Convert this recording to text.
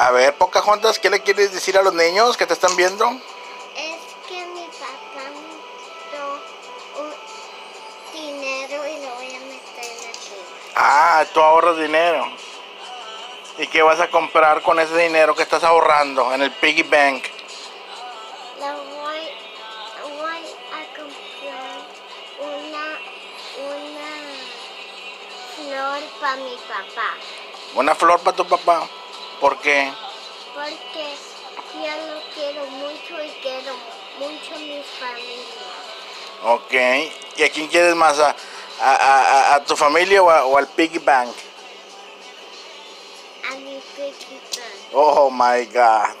A ver, Pocahontas, ¿qué le quieres decir a los niños que te están viendo? Es que mi papá me dio un dinero y lo voy a meter aquí. Ah, tú ahorras dinero. ¿Y qué vas a comprar con ese dinero que estás ahorrando en el piggy bank? Lo voy, voy a comprar una, una flor para mi papá. Una flor para tu papá. ¿Por qué? Porque yo lo quiero mucho y quiero mucho a mi familia. Ok. ¿Y a quién quieres más? ¿A, a, a- a tu familia o, o al piggy bank? A mi pequita. Oh my God.